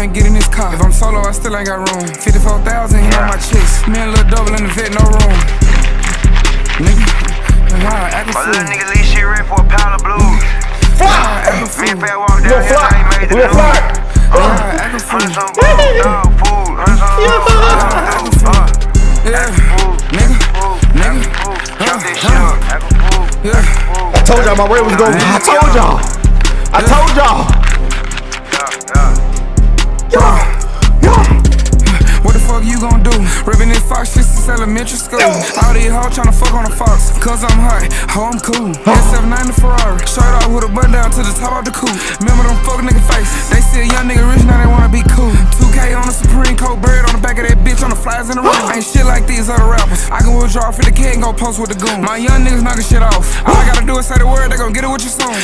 can't get in this car. If I'm solo, I still ain't got room. 54,000 here on my chest. Me and Lil Double in the vet, no room. Nigga, nah, act a My fool. little nigga leave shit ready for a pound of blues. Nah, act a Me and Fat walk down here, I ain't made the Lil news. Flock. Nah, act a fool. Hundred some food, dog food. Hundred some food, dog food. Yeah, Food, nigga, food, nigga. food. Chop this shit up. Act a food, yeah. food. I told y'all my rate was going. I told y'all. I told y'all. Yeah, yeah. What the fuck you gon' do? Ripping this fox shit since elementary school. All these hoes tryna fuck on the fox. Cause I'm hot, ho, I'm cool. S790 Ferrari. Shirt off with a button down to the top of the coupe. Remember them fuck nigga face? They see a young nigga rich, now they wanna be cool. 2K on the Supreme Coat bird on the back of that bitch on the flies in the room. Ain't shit like these other rappers. I can withdraw 50k and go post with the goon. My young niggas knocking shit off. All I gotta do is say the word, they gon' get it with you soon.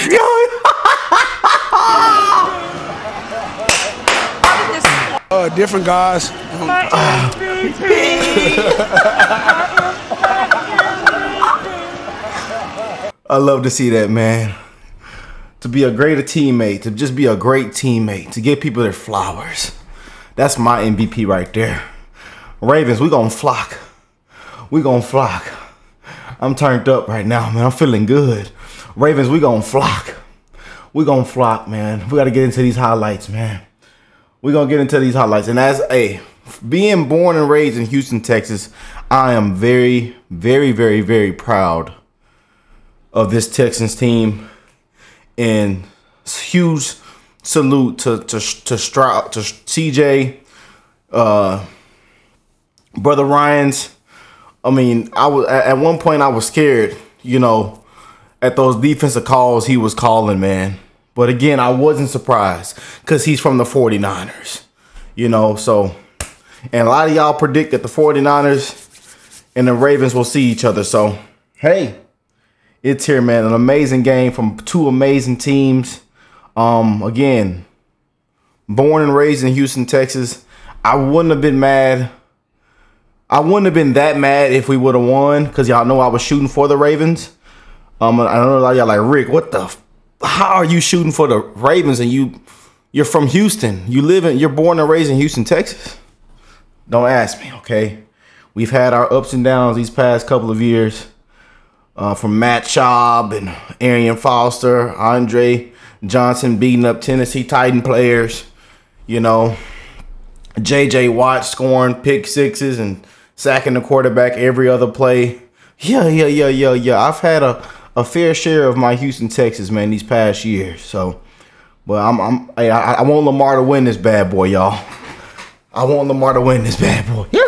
Uh, different guys. I love to see that, man. To be a greater teammate, to just be a great teammate, to give people their flowers. That's my MVP right there. Ravens, we gonna flock. We gonna flock. I'm turned up right now, man. I'm feeling good. Ravens, we gonna flock. We gonna flock, man. We gotta get into these highlights, man. We gonna get into these highlights. And as a being born and raised in Houston, Texas, I am very, very, very, very proud of this Texans team, and huge salute to to to Stroud, to CJ, uh, brother Ryan's. I mean, I was at one point I was scared, you know, at those defensive calls he was calling, man. But again, I wasn't surprised because he's from the 49ers, you know. So, and a lot of y'all predict that the 49ers and the Ravens will see each other. So, hey, it's here, man. An amazing game from two amazing teams. Um, again, born and raised in Houston, Texas. I wouldn't have been mad. I wouldn't have been that mad if we would have won, because y'all know I was shooting for the Ravens. Um, I don't know a lot y'all like Rick. What the? How are you shooting for the Ravens and you? You're from Houston. You live in. You're born and raised in Houston, Texas. Don't ask me, okay? We've had our ups and downs these past couple of years uh, from Matt Schaub and Arian Foster, Andre Johnson beating up Tennessee Titan players. You know, J.J. Watt scoring pick sixes and sacking the quarterback every other play. Yeah, yeah, yeah, yeah, yeah. I've had a, a fair share of my Houston Texas man these past years. So, but I'm I'm I, I want Lamar to win this bad boy, y'all. I want Lamar to win this bad boy.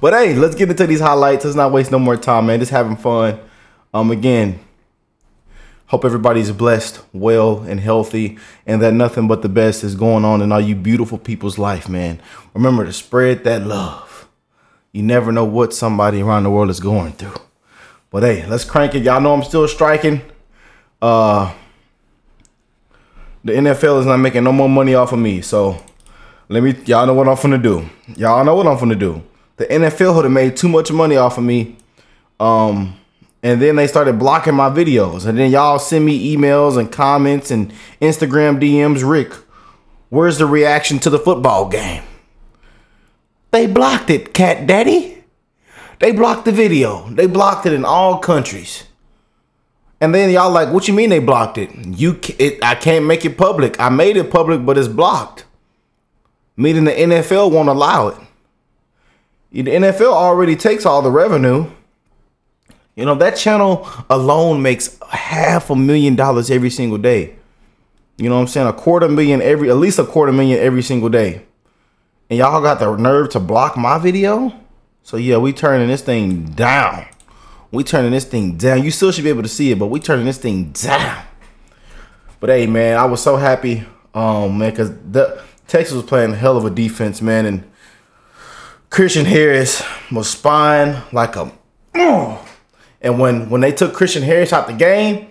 But hey, let's get into these highlights. Let's not waste no more time, man. Just having fun. Um, again, hope everybody's blessed, well, and healthy, and that nothing but the best is going on in all you beautiful people's life, man. Remember to spread that love. You never know what somebody around the world is going through. But hey, let's crank it. Y'all know I'm still striking. Uh, the NFL is not making no more money off of me, so let me. Y'all know what I'm finna do. Y'all know what I'm finna do. The NFL would have made too much money off of me. Um, and then they started blocking my videos. And then y'all send me emails and comments and Instagram DMs. Rick, where's the reaction to the football game? They blocked it, Cat Daddy. They blocked the video. They blocked it in all countries. And then y'all like, what you mean they blocked it? You, it, I can't make it public. I made it public, but it's blocked. Meaning the NFL won't allow it. The NFL already takes all the revenue. You know, that channel alone makes half a million dollars every single day. You know what I'm saying? A quarter million every, at least a quarter million every single day. And y'all got the nerve to block my video? So yeah, we turning this thing down. We turning this thing down. You still should be able to see it, but we turning this thing down. But hey, man, I was so happy, um, man, because the Texas was playing hell of a defense, man, and Christian Harris was spying like a. And when when they took Christian Harris out the game,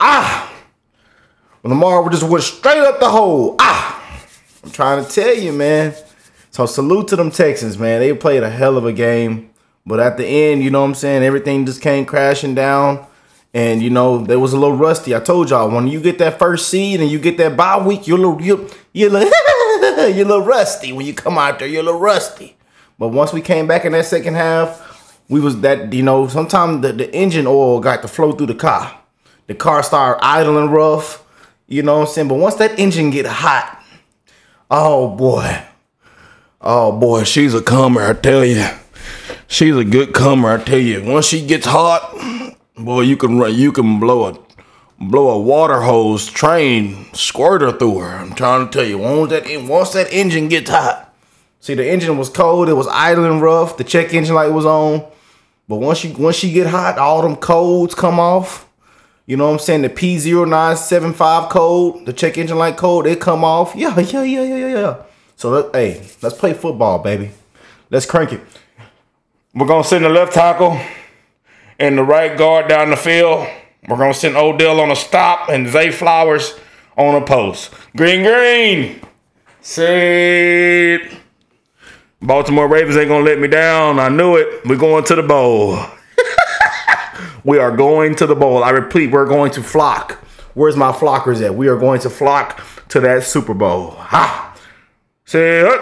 ah, Lamar just went straight up the hole. Ah, I'm trying to tell you, man. So salute to them Texans, man. They played a hell of a game, but at the end, you know what I'm saying, everything just came crashing down, And you know, they was a little rusty. I told y'all when you get that first seed and you get that bye week, you're a little you're, you're, a little, you're a little rusty when you come out there. You're a little rusty. But once we came back in that second half, we was that you know sometimes the, the engine oil got to flow through the car. The car started idling rough. You know what I'm saying? But once that engine get hot, oh boy, oh boy, she's a comer. I tell you, she's a good comer. I tell you, once she gets hot, boy, you can run, you can blow a blow a water hose train squirter through her. I'm trying to tell you, once that once that engine gets hot. See, the engine was cold. It was idling rough. The check engine light was on. But once she once she get hot, all them codes come off. You know what I'm saying? The P0975 code, the check engine light code, it come off. Yeah, yeah, yeah, yeah, yeah, yeah. So let, hey, let's play football, baby. Let's crank it. We're gonna send the left tackle and the right guard down the field. We're gonna send Odell on a stop and Zay Flowers on a post. Green, green. Say Baltimore Ravens ain't gonna let me down. I knew it. We're going to the bowl. we are going to the bowl. I repeat, we're going to flock. Where's my flockers at? We are going to flock to that Super Bowl. Ha! Say it.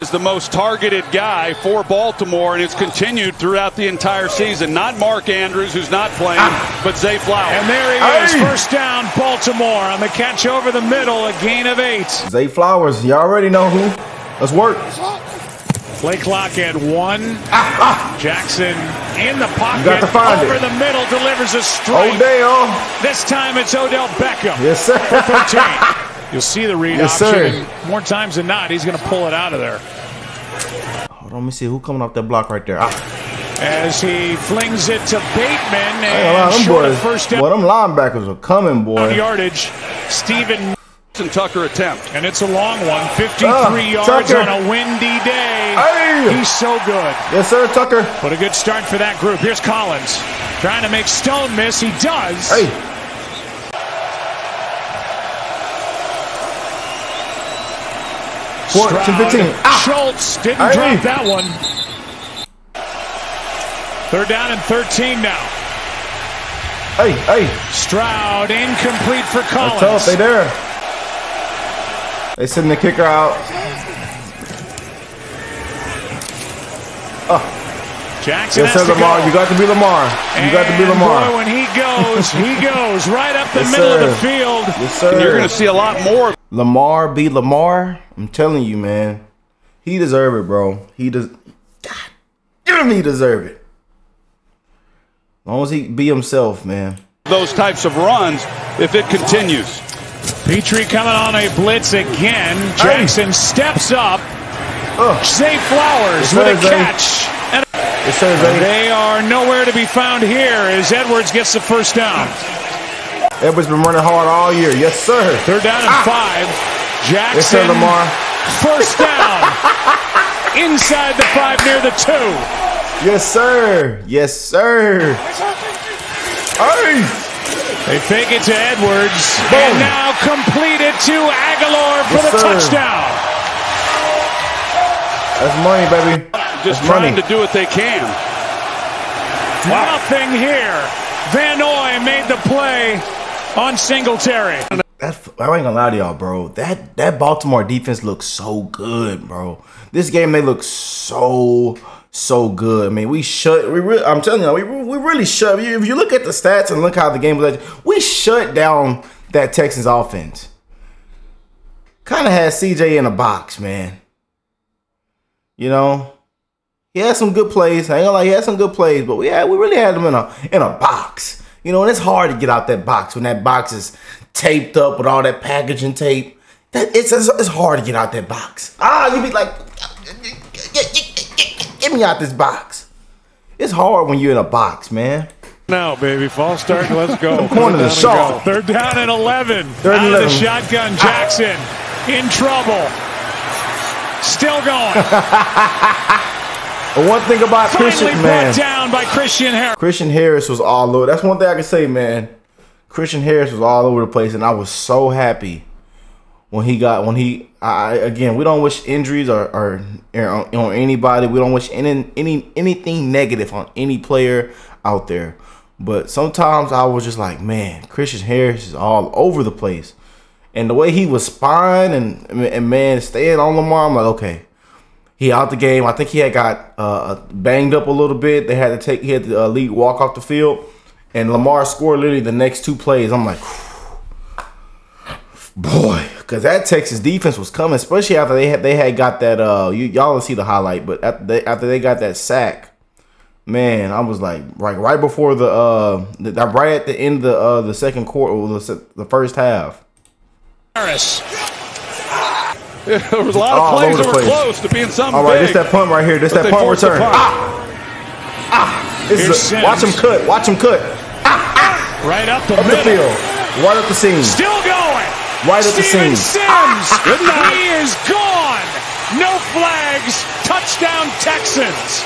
is the most targeted guy for Baltimore, and it's continued throughout the entire season. Not Mark Andrews, who's not playing, ah. but Zay Flowers. And there he is, first down, Baltimore on the catch over the middle, a gain of eight. Zay Flowers, you already know who. Let's work. Play clock at one. Ah, ah. Jackson in the pocket. You got to find over it. the middle, delivers a strike. Odell. This time it's Odell Beckham. Yes, sir. For 13. You'll see the read Yes, option. sir. More times than not, he's going to pull it out of there. Hold on, let me see who coming off that block right there. Ah, As he flings it to Bateman I ain't and them short boys, of first down boy, them linebackers are coming, boy. yardage. Stephen and Tucker attempt. And it's a long one, 53 Ah, yards Tucker. on a windy day. Hey. He's so good. Yes, sir, Tucker. But a good start for that group. Here's Collins trying to make Stone miss. He does. Hey. Four, Stroud, 215. Ah. Schultz didn't Hey. drop that one. Third down and 13 now. Hey, hey. Stroud incomplete for I Collins. told they there. They sending the kicker out. Oh. Jackson Yes, has sir, to Lamar. go. You got to be Lamar. You got to be And Lamar. Boy, when he goes, he goes right up the Yes, middle of the field. Yes, sir. And you're going to see a lot more. Lamar be Lamar. I'm telling you, man. He deserve it, bro. He does. God damn, he deserve it. As long as he be himself, man. Those types of runs if it continues. Pitre coming on a blitz again. Jackson steps up. Ugh. Zay Flowers Yes, with a catch. And Yes, sir, they are nowhere to be found here as Edwards gets the first down. Edwards been running hard all year. Yes, sir. Third down and ah. five. Jackson. Yes, sir, Lamar. First down. Inside the five near the two. Yes, sir. Yes, sir. Hey. They fake it to Edwards. Boom. And now completed to Agholor for Yes, the sir. touchdown. That's money, baby. Just That's trying money. to do what they can. Nothing here. Van Noy made the play on Singletary. That I ain't gonna lie to y'all, bro. That that Baltimore defense looks so good, bro. This game they look so so good. I mean, we shut. We really, I'm telling you, we we really shut. If you look at the stats and look how the game was, we shut down that Texans offense. Kind of had CJ in a box, man. You know, he had some good plays. I ain't gonna lie, he had some good plays, but we had we really had him in a in a box. You know, and it's hard to get out that box when that box is taped up with all that packaging tape. That it's it's, it's hard to get out that box. Ah, you be like, get me out this box. It's hard when you're in a box, man. Now, baby, false start. Let's go. Corner the shaw. Third down and 11. Third and of the shotgun, Jackson in trouble. Still going. But one thing about Finally Christian, man, down by Christian Harris. Christian Harris was all over. That's one thing I can say, man. Christian Harris was all over the place, and I was so happy when he got when he. I again, we don't wish injuries or, or, or on, on anybody. We don't wish any any anything negative on any player out there. But sometimes I was just like, man, Christian Harris is all over the place. And the way he was spying and, and man, staying on Lamar, I'm like, okay, he out the game. I think he had got uh, banged up a little bit. They had to take, he had the uh, lead walk off the field. And Lamar scored literally the next two plays. I'm like, boy, because that Texas defense was coming, especially after they had they had got that. Uh, you, y'all will see the highlight, but after they, after they got that sack, man, I was like, right, right before the uh, the, right at the end of the uh, the second quarter, the, the first half. Harris. there was a lot of All plays that were place. close to being something All right, big. this that punt right here. This that punt return. punt. Ah, ah. This is a, watch him cut. Watch him cut. Ah, ah. Right up the Up the field. Right up the seam. Still going. Right the Steven seam. Sims. Ah, he is gone. No flags. Touchdown Texans.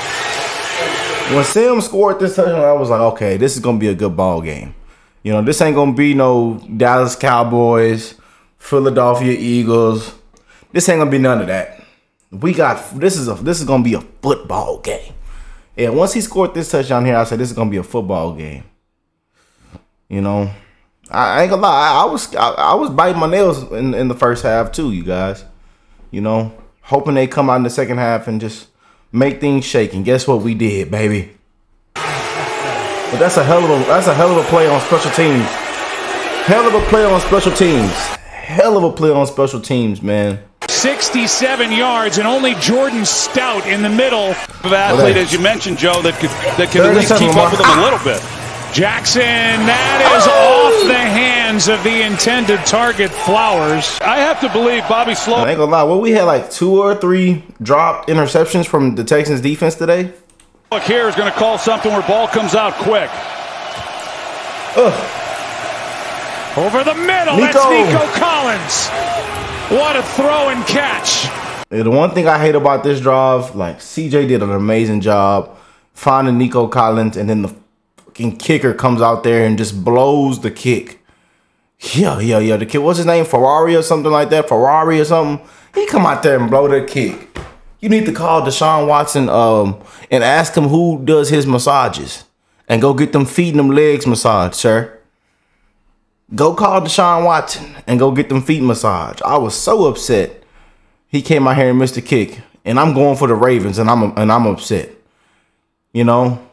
When Sims scored this touchdown, I was like, okay, this is gonna be a good ball game. You know, this ain't gonna be no Dallas Cowboys, Philadelphia Eagles. This ain't gonna be none of that. We got this is a this is gonna be a football game. Yeah, once he scored this touchdown here, I said this is gonna be a football game. You know, I, I ain't gonna lie, I, I was I, I was biting my nails in, in the first half too, you guys. You know, hoping they come out in the second half and just make things shake. And guess what we did, baby? But that's a hell of a that's a hell of a play on special teams. Hell of a play on special teams. Hell of a play on special teams, man. 67 yards and only Jordan Stout in the middle. of athlete, as you mentioned, Joe, that could that can at least 37 keep up with Lamar. him a little bit. Jackson, that is off the hands of the intended target, Flowers. I have to believe Bobby I Slow. ain't gonna lie. Well, we had like two or three dropped interceptions from the Texans defense today. Look here is going to call something where ball comes out quick. Ugh. Over the middle, Nico. that's Nico Collins. What a throw and catch. The one thing I hate about this drive, like CJ did an amazing job finding Nico Collins, and then the fucking kicker comes out there and just blows the kick. Yeah, yeah, yeah. The kid, what's his name? Ferrari or something like that? Ferrari or something. He come out there and blow the kick. You need to call Deshaun Watson um and ask him who does his massages, and go get them feet and them legs massage, sir. Go call Deshaun Watson and go get them feet massage. I was so upset he came out here and missed a kick, and I'm going for the Ravens, and I'm and I'm upset. You know,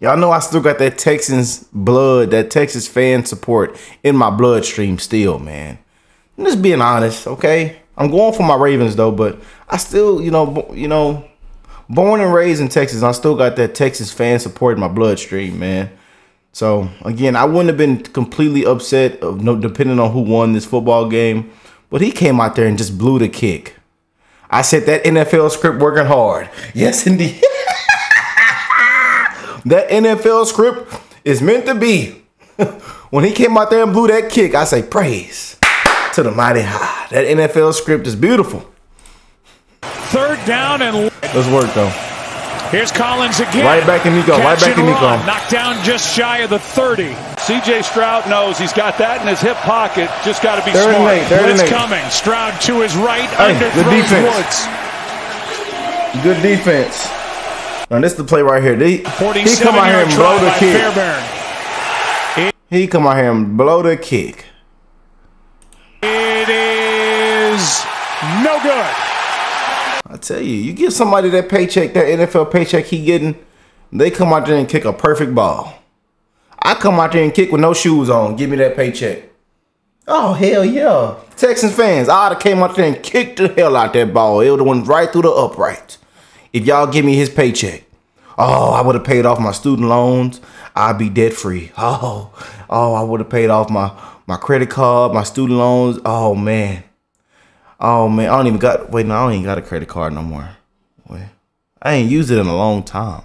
y'all know I still got that Texans blood, that Texas fan support in my bloodstream still, man. I'm just being honest, okay? I'm going for my Ravens though, but I still, you know, you know, born and raised in Texas, I still got that Texas fan support in my bloodstream, man. So again, I wouldn't have been completely upset of no depending on who won this football game, but he came out there and just blew the kick. I said that NFL script working hard. Yes, indeed. that NFL script is meant to be. when he came out there and blew that kick, I say praise to the mighty high. That NFL script is beautiful. Third down and Let's work though. Here's Collins again. Right back to Nico, right back to Nico. Knocked down just shy of the 30. CJ Stroud knows he's got that in his hip pocket. Just got to be Third and smart. eight, third and Blitz eight. coming. Stroud to his right. Hey, under good defense. Woods. Good defense. Now this is the play right here. They, he come out here and blow the kick. Fairbairn. He come out here and blow the kick. It is no good. I tell you, you give somebody that paycheck, that NFL paycheck he getting, they come out there and kick a perfect ball. I come out there and kick with no shoes on. Give me that paycheck. Oh hell yeah, Texans fans! I'd have came out there and kicked the hell out that ball. It would have went right through the upright. If y'all give me his paycheck, oh, I would have paid off my student loans. I'd be debt free. Oh, oh, I would have paid off my my credit card, my student loans. Oh man, oh man, I don't even got. Wait, no, I don't even got a credit card no more. Wait, I ain't used it in a long time.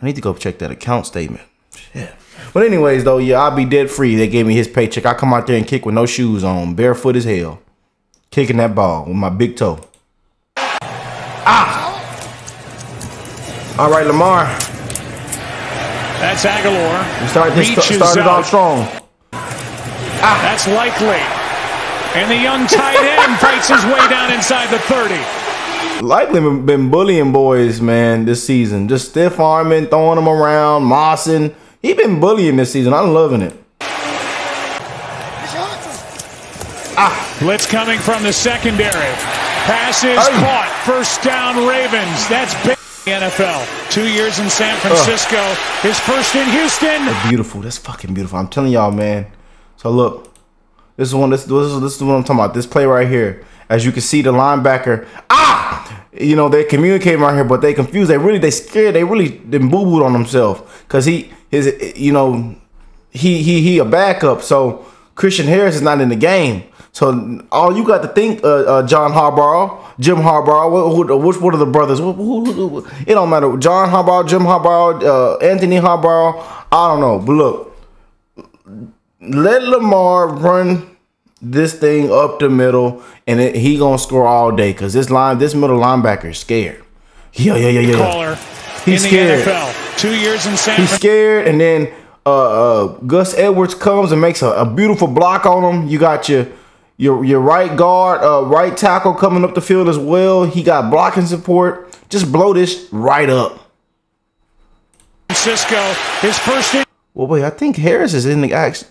I need to go check that account statement. Shit. But anyways, though, yeah, I'll be dead free. They gave me his paycheck. I come out there and kick with no shoes on, barefoot as hell, kicking that ball with my big toe. Ah! All right, Lamar. That's Agholor. We started, this started out. off strong. Ah. That's likely. And the young tight end fights his way down inside the 30. Likely been- been bullying boys, man, this season. Just stiff arming, throwing them around, mossing. He been bullying this season. I'm loving it. Ah. Blitz coming from the secondary. Passes Hey. caught. First down, Ravens. That's big. the NFL. Two years in San Francisco. His first in Houston. Beautiful. That's fucking beautiful. I'm telling y'all, man. So look, this is one. This, this is this is what I'm talking about. This play right here. As you can see, the linebacker. Ah, you know they communicate right here, but they confused. They really they scared. They really then boo booed on themselves because he his you know he he he a backup. So Christian Harris is not in the game. So all you got to think, uh, uh, John Harbaugh, Jim Harbaugh, wh- who, which one of the brothers? Who, who, who, who- it don't matter. John Harbaugh, Jim Harbaugh, uh, Anthony Harbaugh. I don't know, but look, let Lamar run this thing up the middle, and it, he gonna score all day because this line, this middle linebacker is scared. Yeah, yeah, yeah, yeah. Caller He's scared. NFL. Two years in San He's scared, and then uh, uh, Gus Edwards comes and makes a, a beautiful block on him. You got your your your right guard, uh, right tackle coming up the field as well. He got blocking support. Just blow this right up. Francisco. His first. Well, wait, I think Harris is in the action.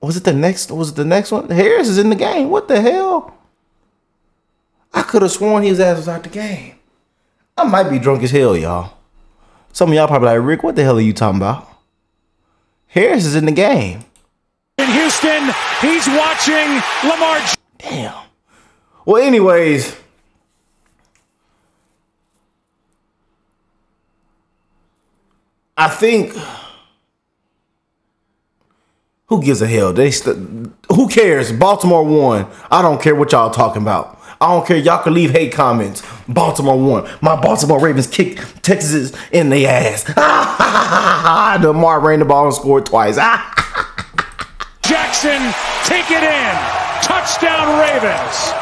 Was it the next? Was it the next one? Harris is in the game. What the hell? I could have sworn his ass was out the game. I might be drunk as hell, y'all. Some of y'all probably like, Rick, what the hell are you talking about? Harris is in the game. in Houston. He's watching Lamar. Damn. Well, anyways. I think who gives a hell? They st- who cares? Baltimore won. I don't care what y'all talking about. I don't care. Y'all can leave hate comments. Baltimore won. My Baltimore Ravens kicked Texas in the ass. Demar ran the ball and scored twice. Jackson, take it in. Touchdown, Ravens.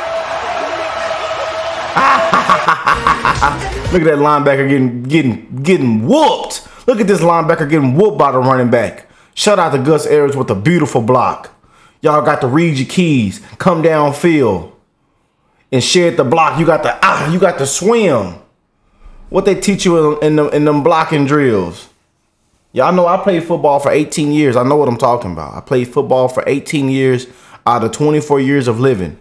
Look at that linebacker getting getting getting whooped. Look at this linebacker getting whooped by the running back. Shout out to Gus Edwards with a beautiful block. Y'all got to read your keys, come downfield, and shed the block. You got to ah, you got to swim. What they teach you in, in them in them blocking drills. Y'all know I played football for 18 years. I know what I'm talking about. I played football for 18 years out of 24 years of living.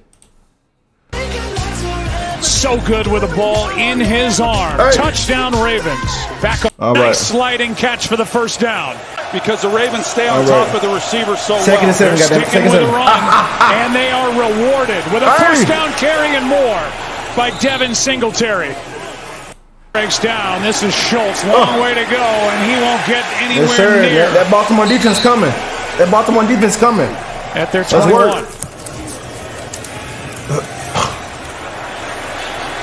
So good with the ball in his arm. Hey. Touchdown, Ravens. Back up. All nice right. sliding catch for the first down. Because the Ravens stay on All top right. of the receiver so Second well. and 7 goddamn. Sticking Second with and a 7 run, and they are rewarded with a Hey. first down carry and more by Devin Singletary. Breaks down. This is Schultz. Long Oh. way to go, and he won't get anywhere Yes, sir. near That, that Baltimore defense coming. That Baltimore defense coming. at their Let's 21.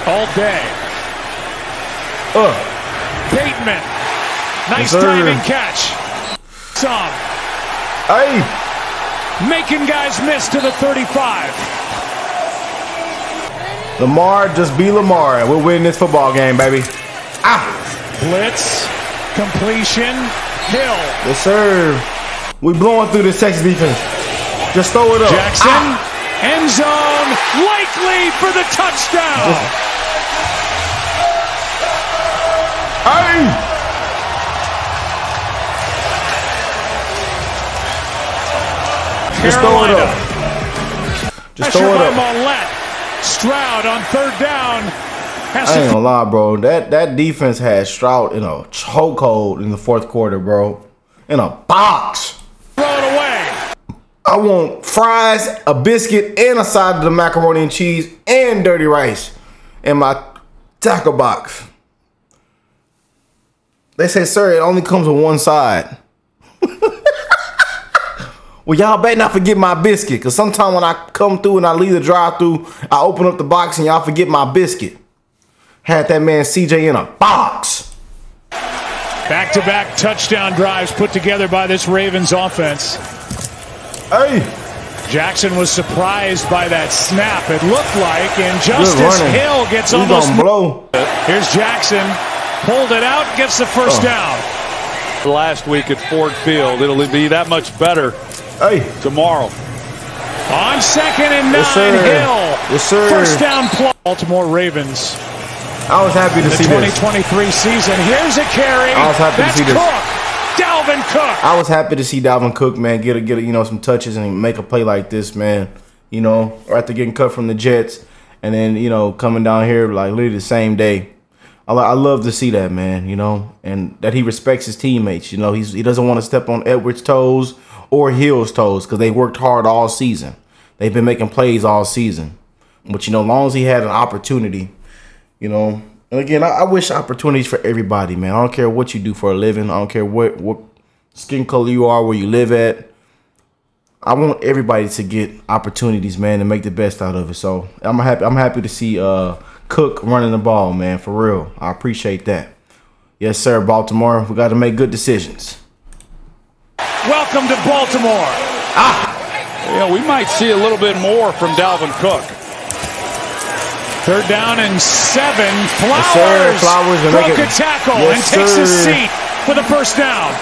All day. Uh, Bateman. Nice Yes, catch. Some. hey, Making guys miss to the 35. Lamar, just be Lamar, and we'll win this football game, baby. Ah, Blitz. Completion. Hill. yes, sir. We blowing through this Texas defense. Just throw it up. Jackson. Ah, End zone. Likely for the touchdown. hey, just throw it up. Just throw it up. Mollett. Stroud on third down. I ain't gonna lie, bro. That that defense had Stroud in a chokehold in the fourth quarter, bro. In a box. I want fries, a biscuit, and a side of the macaroni and cheese and dirty rice in my tackle box. They say, sir, it only comes with one side. well, y'all better not forget my biscuit, because sometimes when I come through and I leave the drive through, I open up the box and y'all forget my biscuit. Had that man CJ in a box. Back to back touchdown drives put together by this Ravens offense. Hey, Jackson was surprised by that snap, it looked like, and Justice. Hill gets we almost. blow. Here's Jackson. Pulled it out, gets the first Oh. down. Last week at Ford Field. It'll be that much better Hey, tomorrow. On second and nine, Yes. Hill. Yes, sir. First down play. Baltimore Ravens I was happy to the see this. 2023 season. Here's a carry. I was happy to That's see this. Dalvin Cook. I was happy to see Dalvin Cook, man, get a, get a, you know some touches and make a play like this, man. You know, after getting cut from the Jets, and then you know coming down here like literally the same day. I, I love to see that, man. You know, and that he respects his teammates. You know, he's he doesn't want to step on Edwards' toes or Hill's toes because they worked hard all season. They've been making plays all season, but you know, as long as he had an opportunity, you know. And again, I, I wish opportunities for everybody, man. I don't care what you do for a living. I don't care what what skin color you are, where you live at. I want everybody to get opportunities, man, and make the best out of it. So I'm happy. I'm happy to see uh, Cook running the ball, man. For real, I appreciate that. Yes, sir, Baltimore. We got to make good decisions. Welcome to Baltimore. Ah. Yeah, we might see a little bit more from Dalvin Cook. Third down and seven. Flowers, sir. Flowers broke a tackle Yes, and takes a sir. seat for the first down.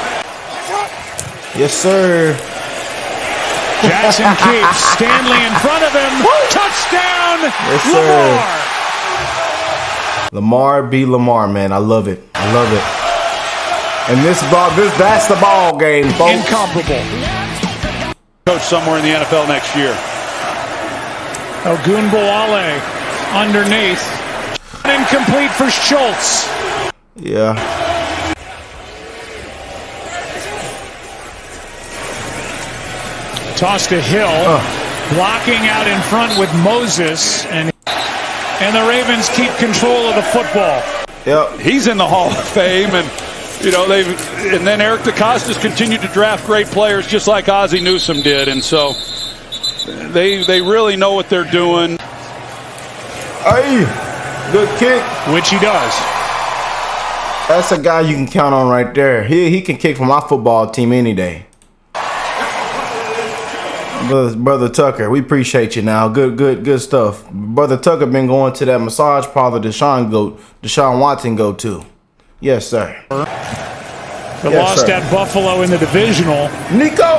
Yes, sir. Jackson keeps Stanley in front of him. Touchdown, Yes, sir. Lamar. Lamar be Lamar, man. I love it. I love it. And this ball, this that's the ball game, folks. Incomparable. Coach somewhere in the NFL next year. Ogunbowale underneath. Incomplete for Schultz. Yeah. Toss to Hill. Blocking out in front with Moses. And, and the Ravens keep control of the football. Yep. He's in the Hall of Fame, and you know they've. And then Eric DeCosta's continued to draft great players, just like Ozzie Newsome did, and so they they really know what they're doing. Hey, good kick. Which he does. That's a guy you can count on right there. He he can kick for my football team any day. Brother, Brother Tucker, we appreciate you now. Good, good, good stuff. Brother Tucker been going to that massage parlor Deshaun go Deshaun Watson go to. Yes, sir. But Yes, lost sir. at Buffalo in the divisional. Nico.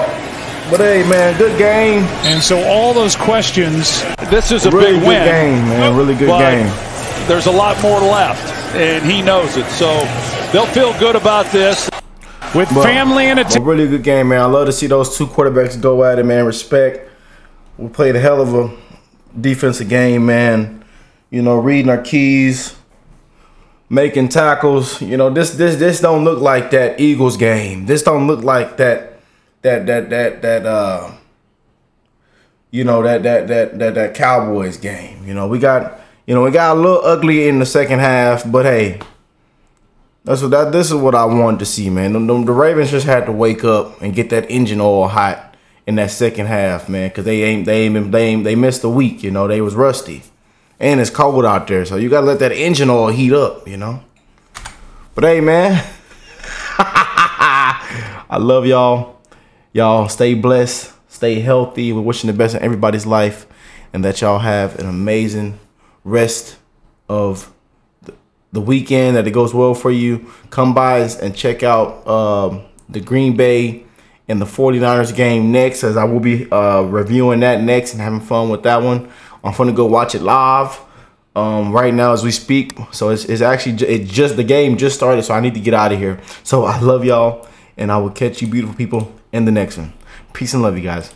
But hey, man, good game. And so all those questions. This is a Really big good win, game, man. Really good but game. There's a lot more left, and he knows it. So they'll feel good about this. With But- family and A team. really good game, man. I love to see those two quarterbacks go at it, man. Respect. We played a hell of a defensive game, man. You know, reading our keys, making tackles. You know, this this this don't look like that Eagles game. This don't look like that that that that that uh you know that that that that that Cowboys game. You know, we got you know we got a little ugly in the second half, but hey, that's what that. This is what I wanted to see, man. Them- the Ravens just had to wake up and get that engine oil hot in that second half, man, because they ain't they ain't they ain't, they missed a week. You know, they was rusty, and it's cold out there, so you gotta let that engine oil heat up. You know. But hey, man, I love y'all. Y'all stay blessed, stay healthy. We're wishing the best in everybody's life, and that y'all have an amazing rest of the weekend that it goes well for you. Come by and check out um, the green bay and the 49ers game next as i will be uh, reviewing that next and having fun with that one. I'm gonna go watch it live um, right now as we speak. So it's, it's actually it just the game just started so i need to get out of here. So i love y'all and i will catch you beautiful people in the next one. Peace and love you guys